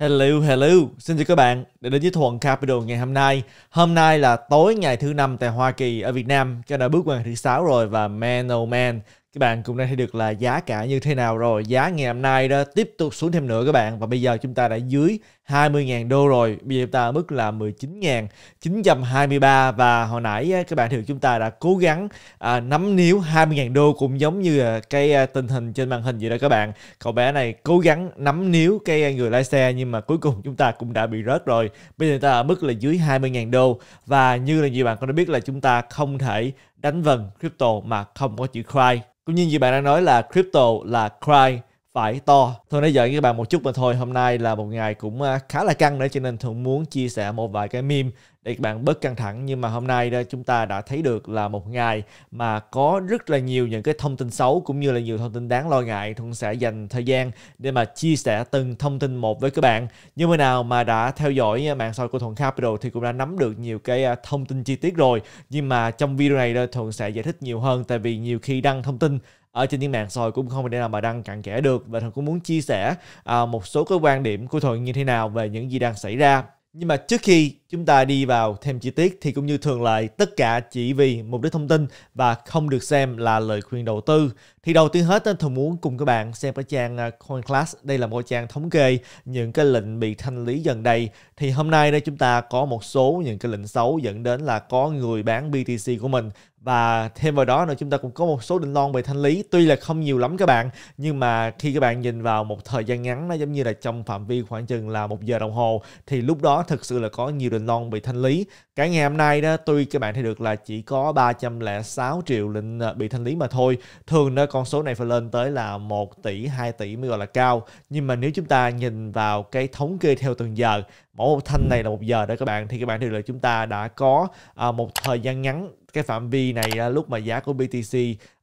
Hello, hello, xin chào các bạn đã đến với Thuận Capital ngày hôm nay. Hôm nay là tối ngày thứ năm tại Hoa Kỳ ở Việt Nam, cho đã bước qua ngày thứ sáu rồi và man oh man, các bạn cũng đã thấy được là giá cả như thế nào rồi. Giá ngày hôm nay đó tiếp tục xuống thêm nữa các bạn và bây giờ chúng ta đã dưới 20.000 đô rồi. Bây giờ chúng ta ở mức là 19.923 và hồi nãy các bạn thì chúng ta đã cố gắng à, nắm níu 20.000 đô cũng giống như à, cái à, tình hình trên màn hình vậy đó các bạn. Cậu bé này cố gắng nắm níu cái à, người lái xe nhưng mà cuối cùng chúng ta cũng đã bị rớt rồi. Bây giờ chúng ta ở mức là dưới 20.000 đô và như là nhiều bạn có đã biết là chúng ta không thể đánh vần crypto mà không có chữ cry. Cũng như như bạn đang nói là crypto là cry phải to. Thôi nãy giờ với các bạn một chút mà thôi. Hôm nay là một ngày cũng à, khá là căng nữa cho nên thường muốn chia sẻ một vài cái meme để các bạn bớt căng thẳng. Nhưng mà hôm nay đó, chúng ta đã thấy được là một ngày mà có rất là nhiều những cái thông tin xấu cũng như là nhiều thông tin đáng lo ngại. Thuận sẽ dành thời gian để mà chia sẻ từng thông tin một với các bạn. Như mới nào mà đã theo dõi à, mạng xã hội của Thuận Capital thì cũng đã nắm được nhiều cái à, thông tin chi tiết rồi. Nhưng mà trong video này đó, Thuận sẽ giải thích nhiều hơn, tại vì nhiều khi đăng thông tin ở trên những mạng xã hội cũng không thể nào mà đăng cặn kẽ được và thần cũng muốn chia sẻ à, một số cái quan điểm của thuận như thế nào về những gì đang xảy ra nhưng mà trước khi chúng ta đi vào thêm chi tiết thì cũng như thường lệ tất cả chỉ vì mục đích thông tin và không được xem là lời khuyên đầu tư. Thì đầu tiên hết thường muốn cùng các bạn xem cái trang à, CoinClass. Đây là một trang thống kê những cái lệnh bị thanh lý gần đây. Thì hôm nay đây chúng ta có một số những cái lệnh xấu dẫn đến là có người bán BTC của mình và thêm vào đó nữa, chúng ta cũng có một số định lon bị thanh lý. Tuy là không nhiều lắm các bạn, nhưng mà khi các bạn nhìn vào một thời gian ngắn, nó giống như là trong phạm vi khoảng chừng là một giờ đồng hồ, thì lúc đó thực sự là có nhiều định lon bị thanh lý. Cả ngày hôm nay đó, tuy các bạn thấy được là chỉ có 306 triệu lệnh ờ, bị thanh lý mà thôi. Thường đó, con số này phải lên tới là 1 tỷ 2 tỷ mới gọi là cao. Nhưng mà nếu chúng ta nhìn vào cái thống kê theo từng giờ mỗi một thanh này là một giờ đó các bạn. Thì các bạn thấy là chúng ta đã có à, một thời gian ngắn cái phạm vi này à, lúc mà giá của BTC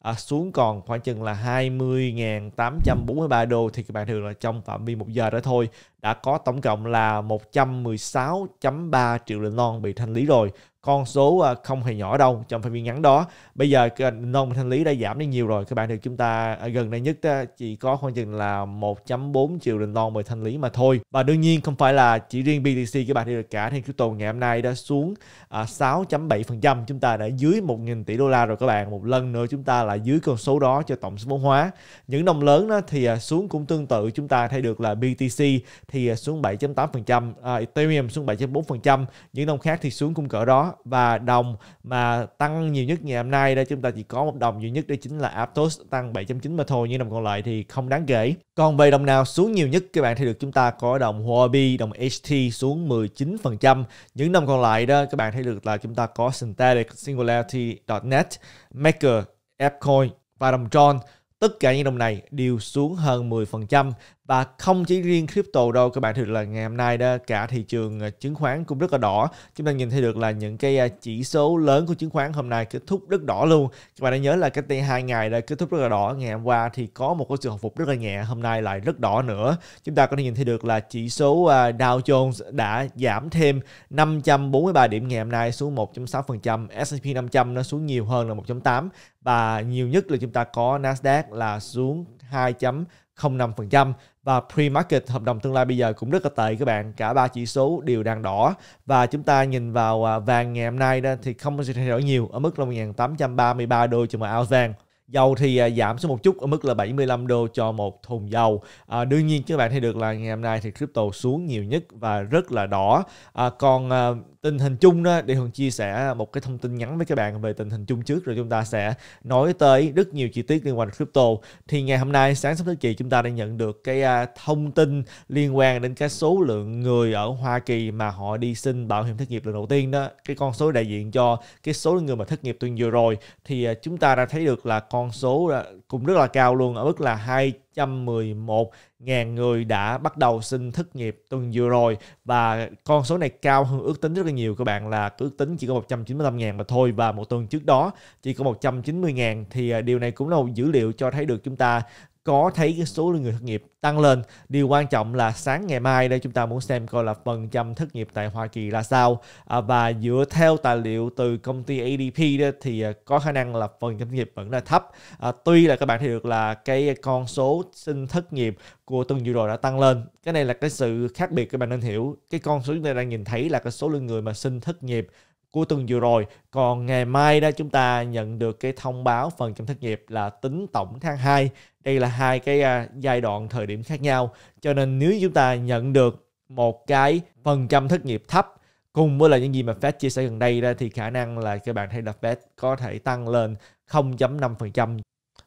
à, xuống còn khoảng chừng là 20.843 đô thì các bạn thường là trong phạm vi một giờ đó thôi. Đã có tổng cộng là 116.3 triệu lệnh non bị thanh lý rồi. Con số à, không hề nhỏ đâu trong phạm vi ngắn đó. Bây giờ non thanh lý đã giảm đi nhiều rồi. Các bạn thì chúng ta à, gần đây nhất à, chỉ có khoảng chừng là 1.4 triệu lệnh non bị thanh lý mà thôi. Và đương nhiên không phải là chỉ riêng BTC các bạn thì cả thì crypto ngày hôm nay đã xuống 6.7% chúng ta đã dưới 1.000 tỷ đô la rồi các bạn. Một lần nữa chúng ta lại dưới con số đó cho tổng số vốn hóa. Những đồng lớn đó thì à, xuống cũng tương tự. Chúng ta thấy được là BTC thì à, xuống 7.8% à, Ethereum xuống 7.4% những đồng khác thì xuống cũng cỡ đó. Và đồng mà tăng nhiều nhất ngày hôm nay đây chúng ta chỉ có một đồng duy nhất đây chính là Aptos, tăng 7.9 mà thôi, những đồng còn lại thì không đáng kể. Còn về đồng nào xuống nhiều nhất, các bạn thấy được chúng ta có đồng Huobi, đồng HT xuống 19% những đồng còn lại đó, các bạn thấy được là chúng ta có Synthetic Singularity.net Maker Appcoin và đồng Tron. Tất cả những đồng này đều xuống hơn 10% và không chỉ riêng crypto đâu, các bạn thì là ngày hôm nay đó, cả thị trường ờ, chứng khoán cũng rất là đỏ. Chúng ta nhìn thấy được là những cái ờ, chỉ số lớn của chứng khoán hôm nay kết thúc rất đỏ luôn. Các bạn đã nhớ là cách đây hai ngày đã kết thúc rất là đỏ. Ngày hôm qua thì có một cái sự hồi phục rất là nhẹ, hôm nay lại rất đỏ nữa. Chúng ta có thể nhìn thấy được là chỉ số ờ, Dow Jones đã giảm thêm 543 điểm ngày hôm nay xuống 1.6% S&P 500 nó xuống nhiều hơn là 1.8 và nhiều nhất là chúng ta có Nasdaq là xuống 2.05% và pre-market hợp đồng tương lai bây giờ cũng rất là tệ các bạn. Cả ba chỉ số đều đang đỏ. Và chúng ta nhìn vào à, vàng ngày hôm nay đó thì không có sự thay đổi nhiều. Ở mức là 1.833 đô trên một ounce vàng. Dầu thì à, giảm xuống một chút ở mức là 75 đô cho một thùng dầu. À, đương nhiên các bạn thấy được là ngày hôm nay thì crypto xuống nhiều nhất và rất là đỏ. À, còn à, tình hình chung đó để Hùng chia sẻ một cái thông tin ngắn với các bạn về tình hình chung trước rồi chúng ta sẽ nói tới rất nhiều chi tiết liên quan đến crypto. Thì ngày hôm nay sáng sớm thứ kỳ chúng ta đã nhận được cái à, thông tin liên quan đến cái số lượng người ở Hoa Kỳ mà họ đi xin bảo hiểm thất nghiệp lần đầu tiên đó. Cái con số đại diện cho cái số người mà thất nghiệp tuần vừa rồi thì à, chúng ta đã thấy được là con con số cũng rất là cao luôn, ở mức là 211 ngàn người đã bắt đầu xin thất nghiệp tuần vừa rồi. Và con số này cao hơn ước tính rất là nhiều, các bạn, là ước tính chỉ có 195 ngàn mà thôi. Và một tuần trước đó chỉ có 190 ngàn, thì à, điều này cũng là một dữ liệu cho thấy được chúng ta có thấy cái số lượng người thất nghiệp tăng lên. Điều quan trọng là sáng ngày mai đây chúng ta muốn xem coi là phần trăm thất nghiệp tại Hoa Kỳ là sao. À, và dựa theo tài liệu từ công ty ADP đó thì à, có khả năng là phần trăm thất nghiệp vẫn là thấp. À, tuy là các bạn thấy được là cái con số sinh thất nghiệp của tuần vừa rồi đã tăng lên. Cái này là cái sự khác biệt các bạn nên hiểu. Cái con số chúng ta đang nhìn thấy là cái số lượng người mà sinh thất nghiệp của tuần vừa rồi. Còn ngày mai đó chúng ta nhận được cái thông báo phần trăm thất nghiệp là tính tổng tháng 2. Đây là hai cái uh, giai đoạn thời điểm khác nhau. Cho nên nếu chúng ta nhận được một cái phần trăm thất nghiệp thấp cùng với là những gì mà Fed chia sẻ gần đây ra thì khả năng là các bạn thấy là Fed có thể tăng lên 0.5%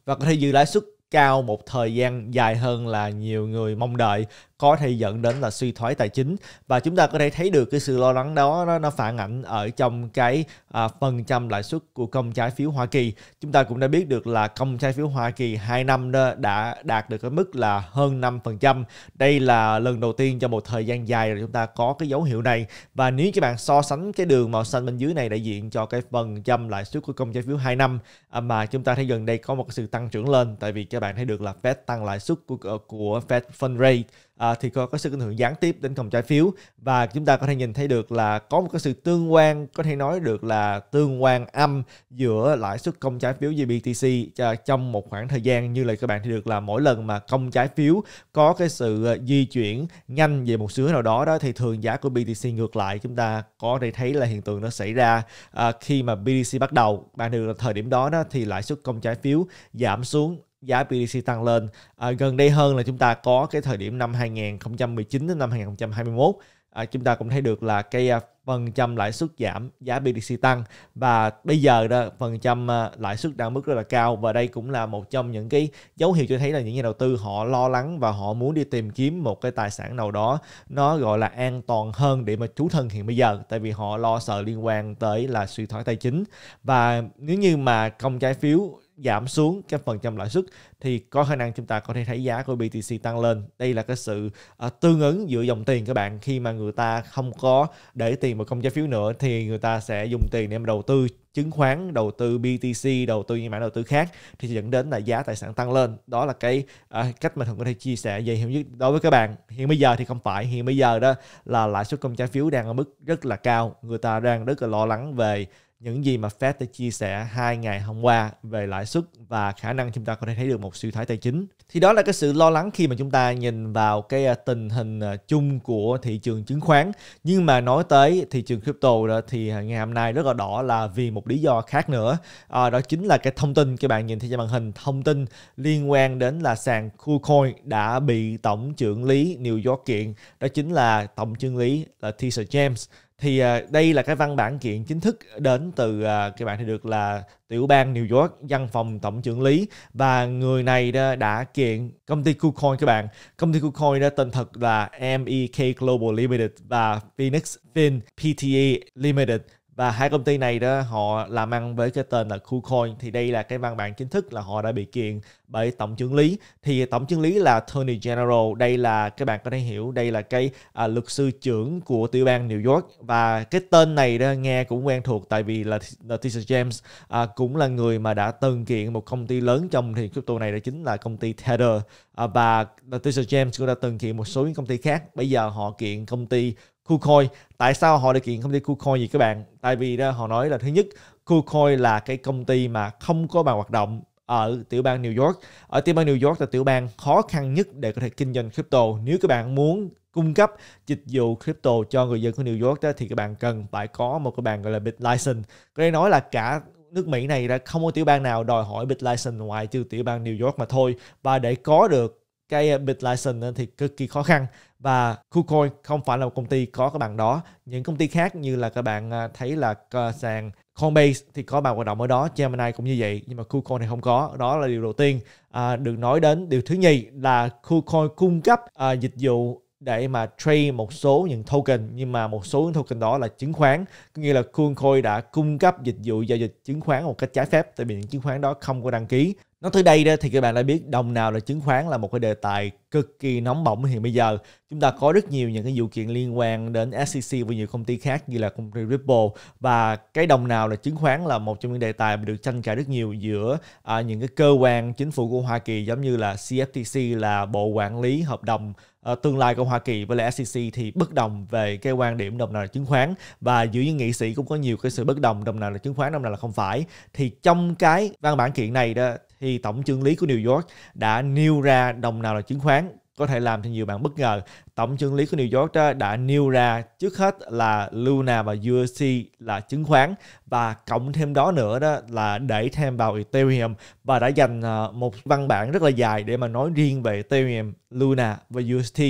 và có thể giữ lãi suất cao một thời gian dài hơn là nhiều người mong đợi có thể dẫn đến là suy thoái tài chính. Và chúng ta có thể thấy được cái sự lo lắng đó nó, nó phản ảnh ở trong cái à, phần trăm lãi suất của công trái phiếu Hoa Kỳ. Chúng ta cũng đã biết được là công trái phiếu Hoa Kỳ 2 năm đó đã đạt được cái mức là hơn 5% đây là lần đầu tiên trong một thời gian dài rồi chúng ta có cái dấu hiệu này. Và nếu các bạn so sánh cái đường màu xanh bên dưới này đại diện cho cái phần trăm lãi suất của công trái phiếu 2 năm à, mà chúng ta thấy gần đây có một cái sự tăng trưởng lên tại vì các bạn thấy được là Fed tăng lãi suất của ờ, của Fed Fund Rate à, thì có, có sự ảnh hưởng gián tiếp đến công trái phiếu. Và chúng ta có thể nhìn thấy được là có một cái sự tương quan có thể nói được là tương quan âm giữa lãi suất công trái phiếu GBTC à, trong một khoảng thời gian như là các bạn thấy được là mỗi lần mà công trái phiếu có cái sự ờ, di chuyển nhanh về một xứ nào đó đó thì thường giá của BTC ngược lại. Chúng ta có thể thấy là hiện tượng nó xảy ra à, khi mà BTC bắt đầu bạn được là thời điểm đó đó thì lãi suất công trái phiếu giảm xuống giá BTC tăng lên. À, gần đây hơn là chúng ta có cái thời điểm năm 2019 đến năm 2021 à, chúng ta cũng thấy được là cái à, phần trăm lãi suất giảm giá BTC tăng. Và bây giờ đó phần trăm à, lãi suất đang mức rất là cao. Và đây cũng là một trong những cái dấu hiệu cho thấy là những nhà đầu tư họ lo lắng và họ muốn đi tìm kiếm một cái tài sản nào đó nó gọi là an toàn hơn để mà trú thân hiện bây giờ. Tại vì họ lo sợ liên quan tới là suy thoái tài chính. Và nếu như mà công trái phiếu giảm xuống cái phần trăm lãi suất thì có khả năng chúng ta có thể thấy giá của BTC tăng lên. Đây là cái sự uh, tương ứng giữa dòng tiền các bạn khi mà người ta không có để tiền vào công trái phiếu nữa thì người ta sẽ dùng tiền để mà đầu tư chứng khoán, đầu tư BTC, đầu tư những mã đầu tư khác thì dẫn đến là giá tài sản tăng lên. Đó là cái uh, cách mà thường có thể chia sẻ dễ hiểu nhất đối với các bạn. Hiện bây giờ thì không phải, hiện bây giờ đó là lãi suất công trái phiếu đang ở mức rất là cao. Người ta đang rất là lo lắng về những gì mà Fed đã chia sẻ hai ngày hôm qua về lãi suất và khả năng chúng ta có thể thấy được một suy thoái tài chính. Thì đó là cái sự lo lắng khi mà chúng ta nhìn vào cái à, tình hình à, chung của thị trường chứng khoán. Nhưng mà nói tới thị trường crypto đó thì ngày hôm nay rất là đỏ là vì một lý do khác nữa. À, đó chính là cái thông tin các bạn nhìn thấy trên màn hình thông tin liên quan đến là sàn KuCoin đã bị tổng trưởng lý New York kiện. Đó chính là tổng trưởng lý là Tisa James thì uh, đây là cái văn bản kiện chính thức đến từ à, uh, các bạn thì được là tiểu bang New York văn phòng tổng trưởng lý. Và người này đã, đã kiện công ty KuCoin các bạn. Công ty KuCoin đã tên thật là MEK Global Limited và Phoenix Fin PTA Limited và hai công ty này đó họ làm ăn với cái tên là KuCoin thì đây là cái văn bản chính thức là họ đã bị kiện bởi tổng chứng lý. Thì tổng chứng lý là Tony General. Đây là các bạn có thể hiểu đây là cái à, luật sư trưởng của tiểu bang New York. Và cái tên này đó nghe cũng quen thuộc tại vì là Letitia James à, cũng là người mà đã từng kiện một công ty lớn trong thì crypto này đó chính là công ty Tether. À, và Letitia James cũng đã từng kiện một số những công ty khác. Bây giờ họ kiện công ty KuCoin. Tại sao họ lại kiện công ty KuCoin gì các bạn? Tại vì đó họ nói là thứ nhất, KuCoin là cái công ty mà không có bàn hoạt động ở tiểu bang New York. Ở tiểu bang New York là tiểu bang khó khăn nhất để có thể kinh doanh crypto. Nếu các bạn muốn cung cấp dịch vụ crypto cho người dân của New York đó, thì các bạn cần phải có một cái bàn gọi là bit license. Có thể nói là cả nước Mỹ này đã không có tiểu bang nào đòi hỏi bit license ngoài trừ tiểu bang New York mà thôi. Và để có được cái bit license thì cực kỳ khó khăn và KuCoin không phải là một công ty có cái bằng đó. Những công ty khác như là các bạn à, thấy là à, sàn Coinbase thì có bằng hoạt động ở đó Gemini cũng như vậy nhưng mà KuCoin thì không có. Đó là điều đầu tiên à, được nói đến. Điều thứ nhì là KuCoin cung cấp à, dịch vụ để mà trade một số những token nhưng mà một số những token đó là chứng khoán. Có nghĩa là KuCoin đã cung cấp dịch vụ giao dịch chứng khoán một cách trái phép tại vì những chứng khoán đó không có đăng ký. Nói tới đây đó thì các bạn đã biết đồng nào là chứng khoán là một cái đề tài cực kỳ nóng bỏng hiện bây giờ. Chúng ta có rất nhiều những cái vụ kiện liên quan đến SEC và nhiều công ty khác như là công ty Ripple. Và cái đồng nào là chứng khoán là một trong những đề tài mà được tranh cãi rất nhiều giữa à, những cái cơ quan chính phủ của Hoa Kỳ giống như là CFTC là bộ quản lý hợp đồng à, tương lai của Hoa Kỳ với lại SEC thì bất đồng về cái quan điểm đồng nào là chứng khoán. Và giữa những nghị sĩ cũng có nhiều cái sự bất đồng đồng nào là chứng khoán đồng nào là không phải. Thì trong cái văn bản kiện này đó thì tổng chương lý của New York đã nêu ra đồng nào là chứng khoán có thể làm cho nhiều bạn bất ngờ. Tổng chương lý của New York đã nêu ra trước hết là Luna và USC là chứng khoán và cộng thêm đó nữa đó là để thêm vào Ethereum và đã dành ờ, một văn bản rất là dài để mà nói riêng về Ethereum, Luna và UST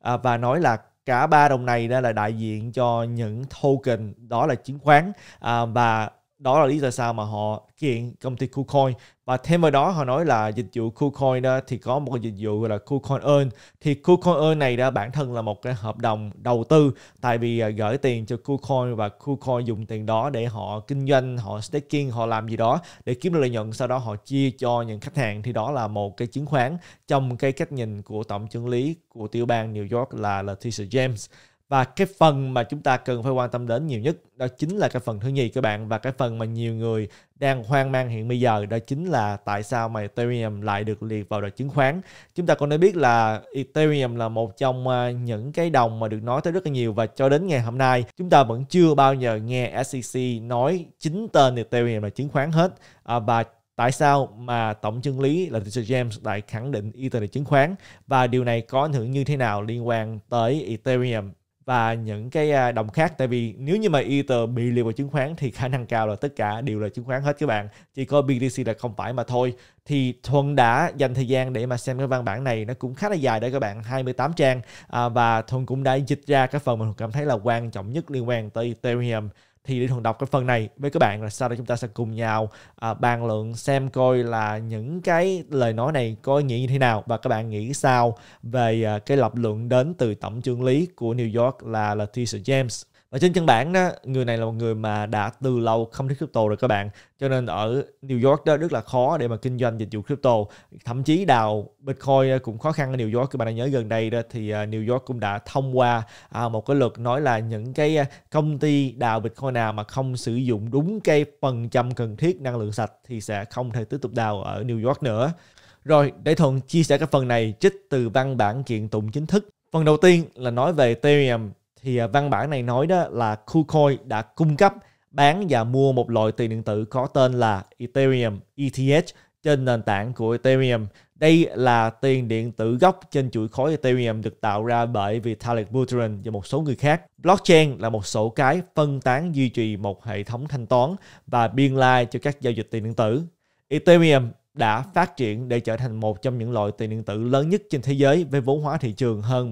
à, và nói là cả ba đồng này đó là đại diện cho những token đó là chứng khoán à, và đó là lý do sao mà họ kiện công ty KuCoin. Và thêm vào đó, họ nói là dịch vụ KuCoin đó thì có một cái dịch vụ gọi là KuCoin Earn. Thì KuCoin Earn này đã bản thân là một cái hợp đồng đầu tư, tại vì à, gửi tiền cho KuCoin và KuCoin dùng tiền đó để họ kinh doanh, họ staking, họ làm gì đó để kiếm được lợi nhuận. Sau đó họ chia cho những khách hàng, thì đó là một cái chứng khoán. Trong cái cách nhìn của tổng chứng lý của tiểu bang New York là Letitia James và cái phần mà chúng ta cần phải quan tâm đến nhiều nhất đó chính là cái phần thứ nhì các bạn và cái phần mà nhiều người đang hoang mang hiện bây giờ đó chính là tại sao mà Ethereum lại được liệt vào đội chứng khoán. Chúng ta còn đã biết là Ethereum là một trong à, những cái đồng mà được nói tới rất là nhiều và cho đến ngày hôm nay chúng ta vẫn chưa bao giờ nghe SEC nói chính tên Ethereum là chứng khoán hết. À, và tại sao mà tổng chân lý là Richard James lại khẳng định Ether là chứng khoán? Và điều này có ảnh hưởng như thế nào liên quan tới Ethereum? Và những cái à, đồng khác. Tại vì nếu như mà Ether bị liệt vào chứng khoán thì khả năng cao là tất cả đều là chứng khoán hết các bạn. Chỉ có BTC là không phải mà thôi. Thì Thuận đã dành thời gian để mà xem cái văn bản này nó cũng khá là dài đấy các bạn 28 trang. À, và Thuận cũng đã dịch ra cái phần mà Thuận cảm thấy là quan trọng nhất liên quan tới Ethereum thì để thuận đọc cái phần này với các bạn là sau đó chúng ta sẽ cùng nhau à, bàn luận xem coi là những cái lời nói này có ý nghĩa như thế nào. Và các bạn nghĩ sao về à, cái lập luận đến từ tổng chương lý của New York là Letitia James? Và trên căn bản đó, người này là một người mà đã từ lâu không thích crypto rồi các bạn. Cho nên ở New York đó rất là khó để mà kinh doanh dịch vụ crypto. Thậm chí đào Bitcoin cũng khó khăn ở New York. Các bạn đã nhớ gần đây đó, thì à, New York cũng đã thông qua à, một cái luật nói là những cái à, công ty đào Bitcoin nào mà không sử dụng đúng cái phần trăm cần thiết năng lượng sạch thì sẽ không thể tiếp tục đào ở New York nữa. Rồi, để thuận chia sẻ cái phần này trích từ văn bản kiện tụng chính thức. Phần đầu tiên là nói về Ethereum thì à, văn bản này nói đó là KuCoin đã cung cấp, bán và mua một loại tiền điện tử có tên là Ethereum ETH trên nền tảng của Ethereum. Đây là tiền điện tử gốc trên chuỗi khối Ethereum được tạo ra bởi Vitalik Buterin và một số người khác. Blockchain là một sổ cái phân tán duy trì một hệ thống thanh toán và biên lai cho các giao dịch tiền điện tử. Ethereum đã phát triển để trở thành một trong những loại tiền điện tử lớn nhất trên thế giới với vốn hóa thị trường hơn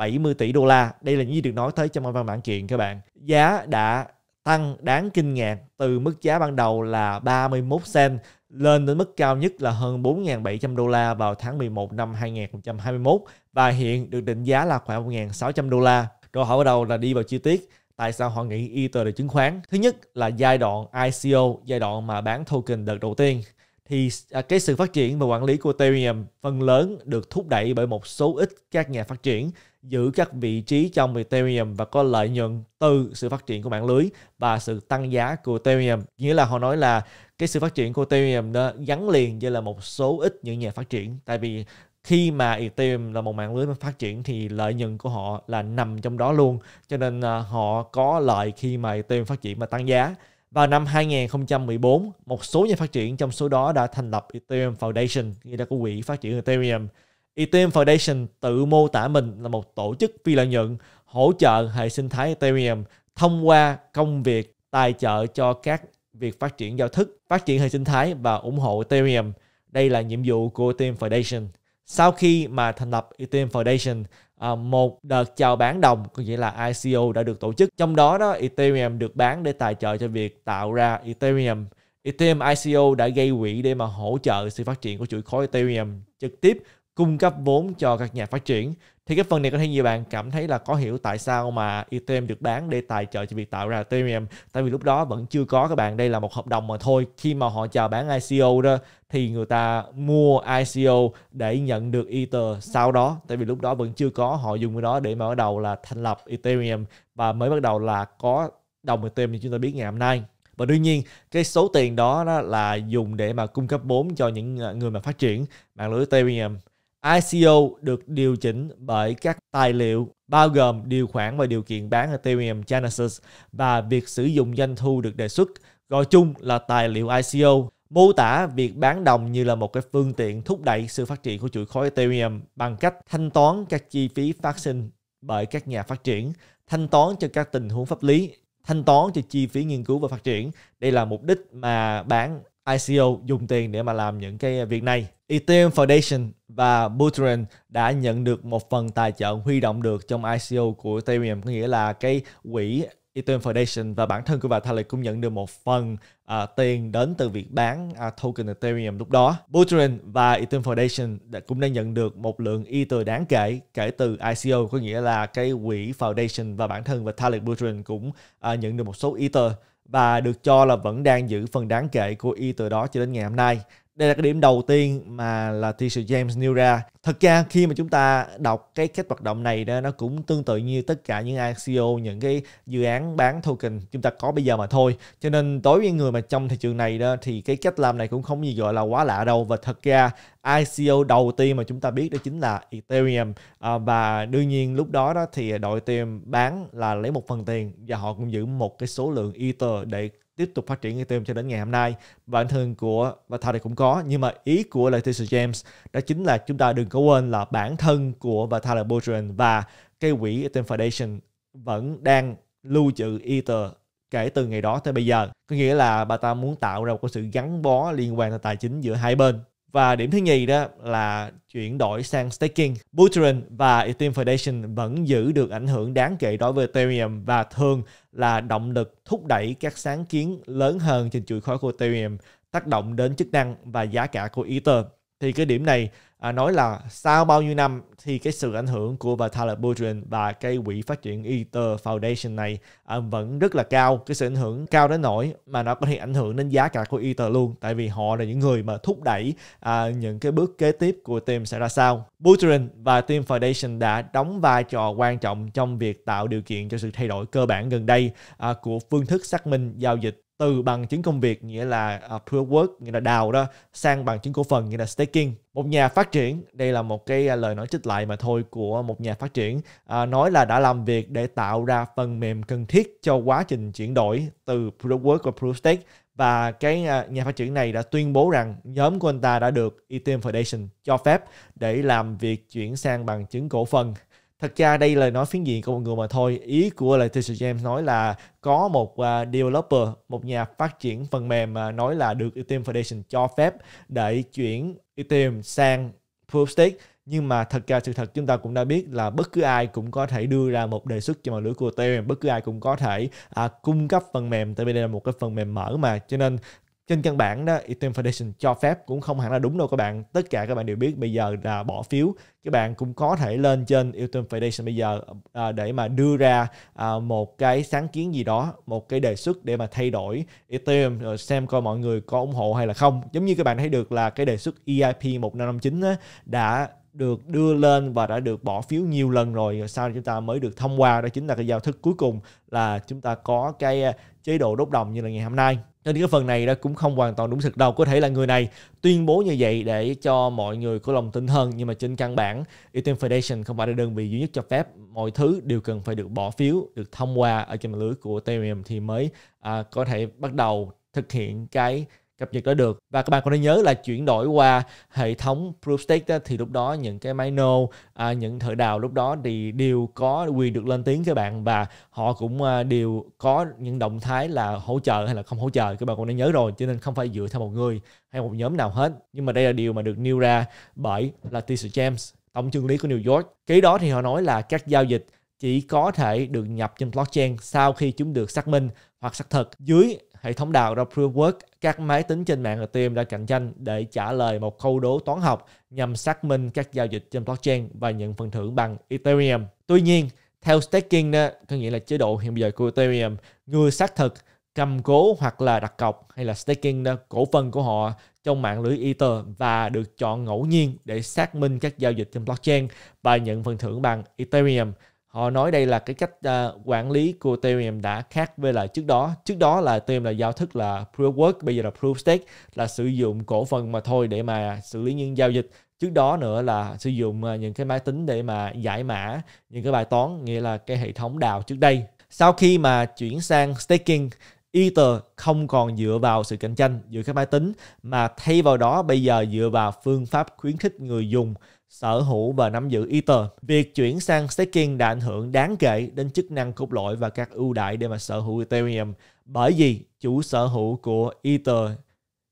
170 tỷ đô la. Đây là những gì được nói tới trong văn bản kiện các bạn. Giá đã tăng đáng kinh ngạc từ mức giá ban đầu là 31 cent lên đến mức cao nhất là hơn 4.700 đô la vào tháng 11 năm 2021 và hiện được định giá là khoảng 1.600 đô la. Rồi họ bắt đầu là đi vào chi tiết tại sao họ nghĩ Ether là chứng khoán. Thứ nhất là giai đoạn ICO, giai đoạn mà bán token đợt đầu tiên thì à, cái sự phát triển và quản lý của Ethereum phần lớn được thúc đẩy bởi một số ít các nhà phát triển giữ các vị trí trong Ethereum và có lợi nhuận từ sự phát triển của mạng lưới và sự tăng giá của Ethereum. Nghĩa là họ nói là cái sự phát triển của Ethereum đó gắn liền với là một số ít những nhà phát triển. Tại vì khi mà Ethereum là một mạng lưới mà phát triển thì lợi nhuận của họ là nằm trong đó luôn. Cho nên à, họ có lợi khi mà Ethereum phát triển và tăng giá. Vào năm 2014, một số nhà phát triển trong số đó đã thành lập Ethereum Foundation, nghĩa là của quỹ phát triển Ethereum. Ethereum Foundation tự mô tả mình là một tổ chức phi lợi nhuận hỗ trợ hệ sinh thái Ethereum thông qua công việc tài trợ cho các việc phát triển giao thức, phát triển hệ sinh thái và ủng hộ Ethereum. Đây là nhiệm vụ của Ethereum Foundation. Sau khi mà thành lập Ethereum Foundation, à, một đợt chào bán đồng có nghĩa là ICO đã được tổ chức trong đó đó Ethereum được bán để tài trợ cho việc tạo ra Ethereum Ethereum ICO đã gây quỹ để mà hỗ trợ sự phát triển của chuỗi khối Ethereum trực tiếp cung cấp vốn cho các nhà phát triển. Thì cái phần này có thể nhiều bạn cảm thấy là có hiểu tại sao mà Ethereum được bán để tài trợ cho việc tạo ra Ethereum. Tại vì lúc đó vẫn chưa có các bạn đây là một hợp đồng mà thôi. Khi mà họ chào bán ICO đó thì người ta mua ICO để nhận được Ether sau đó. Tại vì lúc đó vẫn chưa có họ dùng cái đó để mà bắt đầu là thành lập Ethereum và mới bắt đầu là có đồng Ethereum như chúng ta biết ngày hôm nay. Và đương nhiên cái số tiền đó, đó là dùng để mà cung cấp vốn cho những à, người mà phát triển mạng lưới Ethereum. ICO được điều chỉnh bởi các tài liệu bao gồm điều khoản và điều kiện bán Ethereum Genesis và việc sử dụng doanh thu được đề xuất, gọi chung là tài liệu ICO, mô tả việc bán đồng như là một cái phương tiện thúc đẩy sự phát triển của chuỗi khối Ethereum bằng cách thanh toán các chi phí phát sinh bởi các nhà phát triển, thanh toán cho các tình huống pháp lý, thanh toán cho chi phí nghiên cứu và phát triển. Đây là mục đích mà bán ICO dùng tiền để mà làm những cái việc này. Ethereum Foundation và Buterin đã nhận được một phần tài trợ huy động được trong ICO của Ethereum, có nghĩa là cái quỹ Ethereum Foundation và bản thân của Vitalik cũng nhận được một phần à, tiền đến từ việc bán à, token Ethereum lúc đó. Buterin và Ethereum Foundation đã, cũng đã nhận được một lượng Ether đáng kể kể từ ICO, có nghĩa là cái quỹ Foundation và bản thân Vitalik Buterin cũng à, nhận được một số Ether và được cho là vẫn đang giữ phần đáng kể của y từ đó cho đến ngày hôm nay đây là cái điểm đầu tiên mà là T-shirt James nêu ra. Thật ra khi mà chúng ta đọc cái cách hoạt động này đó nó cũng tương tự như tất cả những ICO, những cái dự án bán token chúng ta có bây giờ mà thôi. Cho nên đối với người mà trong thị trường này đó thì cái cách làm này cũng không gì gọi là quá lạ đâu và thật ra ICO đầu tiên mà chúng ta biết đó chính là Ethereum à, và đương nhiên lúc đó đó thì đội Ethereum bán là lấy một phần tiền và họ cũng giữ một cái số lượng Ether để tiếp tục phát triển Ethereum cho đến ngày hôm nay. Bản thân của và Vitalik cũng có, nhưng mà ý của Leticia James đó chính là chúng ta đừng có quên là bản thân của và Vitalik Buterin và cái quỹ Ethereum Foundation vẫn đang lưu trữ Ether kể từ ngày đó tới bây giờ. Có nghĩa là bà ta muốn tạo ra một sự gắn bó liên quan tới tài chính giữa hai bên và điểm thứ nhì đó là chuyển đổi sang staking. Buterin và Ethereum Foundation vẫn giữ được ảnh hưởng đáng kể đối với Ethereum và thường là động lực thúc đẩy các sáng kiến lớn hơn trên chuỗi khối của Ethereum, tác động đến chức năng và giá cả của Ether. Thì cái điểm này à, nói là sau bao nhiêu năm thì cái sự ảnh hưởng của bà Tyler Boudreau và cái quỹ phát triển Ether Foundation này à, vẫn rất là cao. Cái sự ảnh hưởng cao đến nỗi mà nó có thể ảnh hưởng đến giá cả của Ether luôn tại vì họ là những người mà thúc đẩy à, những cái bước kế tiếp của team sẽ ra sao. Buterin và team Foundation đã đóng vai trò quan trọng trong việc tạo điều kiện cho sự thay đổi cơ bản gần đây à, của phương thức xác minh giao dịch từ bằng chứng công việc nghĩa là à, uh, proof work nghĩa là đào đó sang bằng chứng cổ phần nghĩa là staking. Một nhà phát triển đây là một cái à, lời nói trích lại mà thôi của một nhà phát triển uh, nói là đã làm việc để tạo ra phần mềm cần thiết cho quá trình chuyển đổi từ proof work và proof stake. Và cái uh, nhà phát triển này đã tuyên bố rằng nhóm của anh ta đã được Ethereum Foundation cho phép để làm việc chuyển sang bằng chứng cổ phần thật ra đây là nói phiến diện của một người mà thôi. Ý của Leticia James nói là có một uh, developer một nhà phát triển phần mềm uh, nói là được Ethereum Foundation cho phép để chuyển Ethereum sang Proof Stake. Nhưng mà thật ra sự thật chúng ta cũng đã biết là bất cứ ai cũng có thể đưa ra một đề xuất cho mạng lưới của Ethereum. Bất cứ ai cũng có thể à, cung cấp phần mềm. Tại vì đây là một cái phần mềm mở mà. Cho nên trên căn bản đó Ethereum Foundation cho phép cũng không hẳn là đúng đâu các bạn. Tất cả các bạn đều biết bây giờ là bỏ phiếu. Các bạn cũng có thể lên trên Ethereum Foundation bây giờ à, để mà đưa ra à, một cái sáng kiến gì đó một cái đề xuất để mà thay đổi Ethereum rồi xem coi mọi người có ủng hộ hay là không. Giống như các bạn thấy được là cái đề xuất EIP 1559 á, đã được đưa lên và đã được bỏ phiếu nhiều lần rồi, rồi sau chúng ta mới được thông qua đó chính là cái giao thức cuối cùng là chúng ta có cái à, chế độ đốt đồng như là ngày hôm nay cho nên cái phần này đó cũng không hoàn toàn đúng thực đâu. Có thể là người này tuyên bố như vậy để cho mọi người có lòng tin hơn nhưng mà trên căn bản Ethereum Foundation không phải là đơn vị duy nhất cho phép mọi thứ đều cần phải được bỏ phiếu được thông qua ở trên mạng lưới của Ethereum thì mới à, có thể bắt đầu thực hiện cái cập nhật đó được. Và các bạn có nên nhớ là chuyển đổi qua hệ thống proof stake đó, thì lúc đó những cái máy nô à, những thợ đào lúc đó thì đều có quyền được lên tiếng các bạn và họ cũng à, đều có những động thái là hỗ trợ hay là không hỗ trợ các bạn cũng nên nhớ rồi cho nên không phải dựa theo một người hay một nhóm nào hết. Nhưng mà đây là điều mà được nêu ra bởi là James tổng chương lý của New York. Ký đó thì họ nói là các giao dịch chỉ có thể được nhập trên blockchain sau khi chúng được xác minh hoặc xác thực dưới hệ thống đào ra proof work các máy tính trên mạng Ethereum đã cạnh tranh để trả lời một câu đố toán học nhằm xác minh các giao dịch trên blockchain và nhận phần thưởng bằng Ethereum. Tuy nhiên, theo staking đó, có nghĩa là chế độ hiện giờ của Ethereum, người xác thực cầm cố hoặc là đặt cọc hay là staking đó, cổ phần của họ trong mạng lưới Ether và được chọn ngẫu nhiên để xác minh các giao dịch trên blockchain và nhận phần thưởng bằng Ethereum. Họ nói đây là cái cách uh, quản lý của Ethereum đã khác với lại trước đó. Trước đó là Ethereum là giao thức là Proof of Work, bây giờ là Proof of Stake là sử dụng cổ phần mà thôi để mà xử lý những giao dịch. Trước đó nữa là sử dụng uh, những cái máy tính để mà giải mã những cái bài toán, nghĩa là cái hệ thống đào trước đây. Sau khi mà chuyển sang staking Ether không còn dựa vào sự cạnh tranh giữa các máy tính mà thay vào đó bây giờ dựa vào phương pháp khuyến khích người dùng sở hữu và nắm giữ Ether. Việc chuyển sang staking đã ảnh hưởng đáng kể đến chức năng cốt lõi và các ưu đãi để mà sở hữu Ethereum. Bởi vì chủ sở hữu của Ether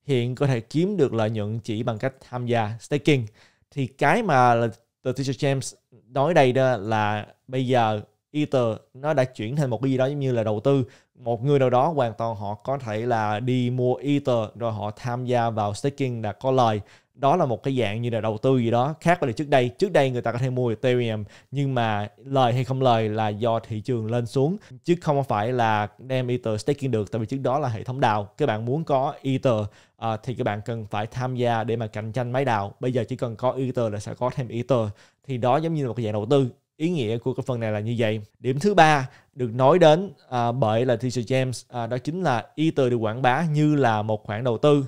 hiện có thể kiếm được lợi nhuận chỉ bằng cách tham gia staking. Thì cái mà The Teacher James nói đây đó là bây giờ Ether nó đã chuyển thành một cái gì đó giống như là đầu tư một người nào đó hoàn toàn họ có thể là đi mua Ether rồi họ tham gia vào staking đã có lời đó là một cái dạng như là đầu tư gì đó khác với trước đây. Trước đây người ta có thể mua Ethereum nhưng mà lời hay không lời là do thị trường lên xuống. Chứ không phải là đem Ether staking được tại vì trước đó là hệ thống đào các bạn muốn có Ether à, thì các bạn cần phải tham gia để mà cạnh tranh máy đào bây giờ chỉ cần có Ether là sẽ có thêm Ether. Thì đó giống như là một cái dạng đầu tư. Ý nghĩa của cái phần này là như vậy. Điểm thứ ba được nói đến à, bởi là Teacher James à, đó chính là Ether được quảng bá như là một khoản đầu tư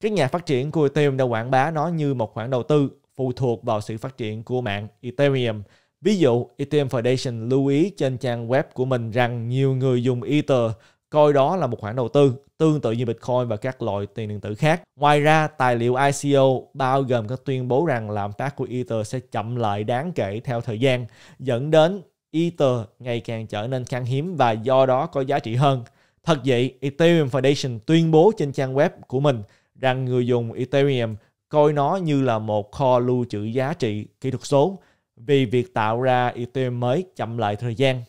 các nhà phát triển của Ethereum đã quảng bá nó như một khoản đầu tư phụ thuộc vào sự phát triển của mạng Ethereum. Ví dụ, Ethereum Foundation lưu ý trên trang web của mình rằng nhiều người dùng Ether coi đó là một khoản đầu tư tương tự như Bitcoin và các loại tiền điện tử khác. Ngoài ra, tài liệu ICO bao gồm các tuyên bố rằng lạm phát của Ether sẽ chậm lại đáng kể theo thời gian, dẫn đến Ether ngày càng trở nên khan hiếm và do đó có giá trị hơn. Thật vậy, Ethereum Foundation tuyên bố trên trang web của mình rằng người dùng Ethereum coi nó như là một kho lưu trữ giá trị kỹ thuật số vì việc tạo ra Ethereum mới chậm lại thời gian,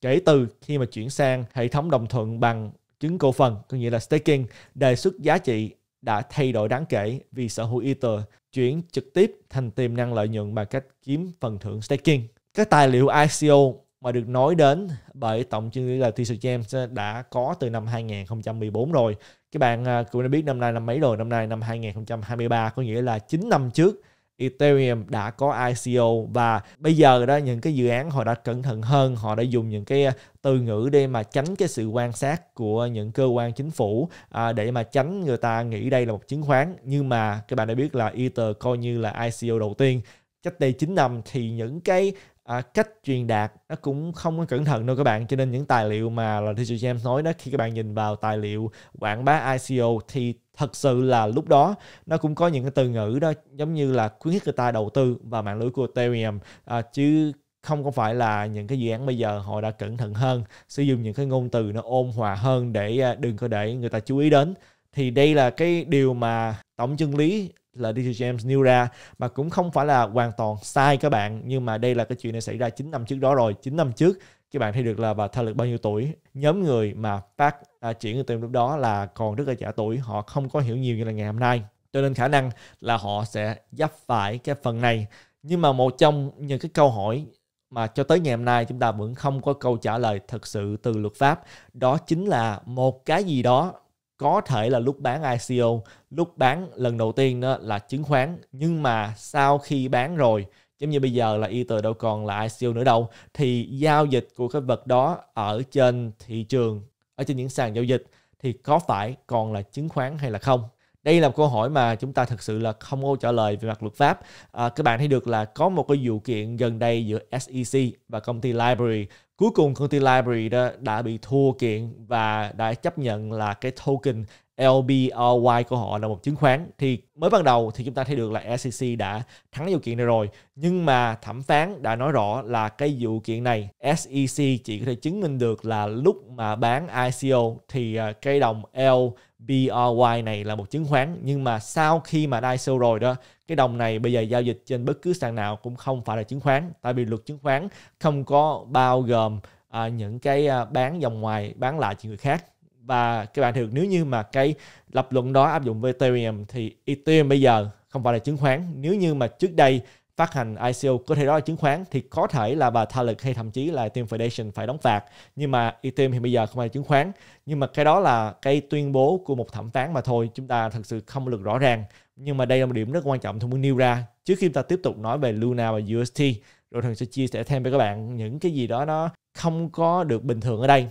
kể từ khi mà chuyển sang hệ thống đồng thuận bằng chứng cổ phần, có nghĩa là staking, đề xuất giá trị đã thay đổi đáng kể vì sở hữu Ether chuyển trực tiếp thành tiềm năng lợi nhuận bằng cách kiếm phần thưởng staking. Các tài liệu ICO mà được nói đến bởi tổng chương lý là Teaser James đã có từ năm 2014 rồi. Các bạn cũng đã biết năm nay năm mấy rồi, năm nay năm 2023 có nghĩa là 9 năm trước Ethereum đã có ICO và bây giờ đó những cái dự án họ đã cẩn thận hơn họ đã dùng những cái à, từ ngữ để mà tránh cái sự quan sát của những cơ quan chính phủ à, để mà tránh người ta nghĩ đây là một chứng khoán. Nhưng mà các bạn đã biết là Ether coi như là ICO đầu tiên. Cách đây 9 năm thì những cái à, cách truyền đạt nó cũng không có cẩn thận đâu các bạn. Cho nên những tài liệu mà là Teacher James nói đó khi các bạn nhìn vào tài liệu quảng bá ICO thì thật sự là lúc đó nó cũng có những cái từ ngữ đó giống như là khuyến khích người ta đầu tư vào mạng lưới của Ethereum. À, chứ không có phải là những cái dự án bây giờ họ đã cẩn thận hơn sử dụng những cái ngôn từ nó ôn hòa hơn để à, đừng có để người ta chú ý đến. Thì đây là cái điều mà tổng chân lý là DJ James nêu ra mà cũng không phải là hoàn toàn sai các bạn. Nhưng mà đây là cái chuyện này xảy ra 9 năm trước đó rồi. 9 năm trước các bạn thấy được là và thời lực bao nhiêu tuổi? Nhóm người mà phát à, triển từ lúc đó là còn rất là trẻ tuổi. Họ không có hiểu nhiều như là ngày hôm nay. Cho nên khả năng là họ sẽ dấp phải cái phần này. Nhưng mà một trong những cái câu hỏi mà cho tới ngày hôm nay chúng ta vẫn không có câu trả lời thật sự từ luật pháp đó chính là một cái gì đó có thể là lúc bán ICO lúc bán lần đầu tiên đó là chứng khoán, nhưng mà sau khi bán rồi, giống như bây giờ là Ether đâu còn là ICO nữa đâu, thì giao dịch của cái vật đó ở trên thị trường, ở trên những sàn giao dịch thì có phải còn là chứng khoán hay là không? Đây là một câu hỏi mà chúng ta thực sự là không có trả lời về mặt luật pháp. À, các bạn thấy được là có một cái vụ kiện gần đây giữa SEC và công ty Library. Cuối cùng công ty Library đó đã bị thua kiện và đã chấp nhận là cái token LBRY của họ là một chứng khoán. Thì mới ban đầu thì chúng ta thấy được là SEC đã thắng vụ kiện này rồi. Nhưng mà thẩm phán đã nói rõ là cái vụ kiện này SEC chỉ có thể chứng minh được là lúc mà bán ICO thì à, cái đồng LBRY này là một chứng khoán. Nhưng mà sau khi mà ICO rồi đó cái đồng này bây giờ giao dịch trên bất cứ sàn nào cũng không phải là chứng khoán. Tại vì luật chứng khoán không có bao gồm à, những cái à, bán dòng ngoài bán lại cho người khác và các bạn thấy nếu như mà cái lập luận đó áp dụng với Ethereum thì Ethereum bây giờ không phải là chứng khoán. Nếu như mà trước đây phát hành ICO có thể đó là chứng khoán, thì có thể là bà Vitalik hay thậm chí là Ethereum Foundation phải đóng phạt. Nhưng mà Ethereum thì bây giờ không phải là chứng khoán. Nhưng mà cái đó là cái tuyên bố của một thẩm phán mà thôi, chúng ta thật sự không được rõ ràng. Nhưng mà đây là một điểm rất quan trọng tôi muốn nêu ra. Trước khi chúng ta tiếp tục nói về Luna và UST rồi thường sẽ chia sẻ thêm với các bạn những cái gì đó nó không có được bình thường ở đây.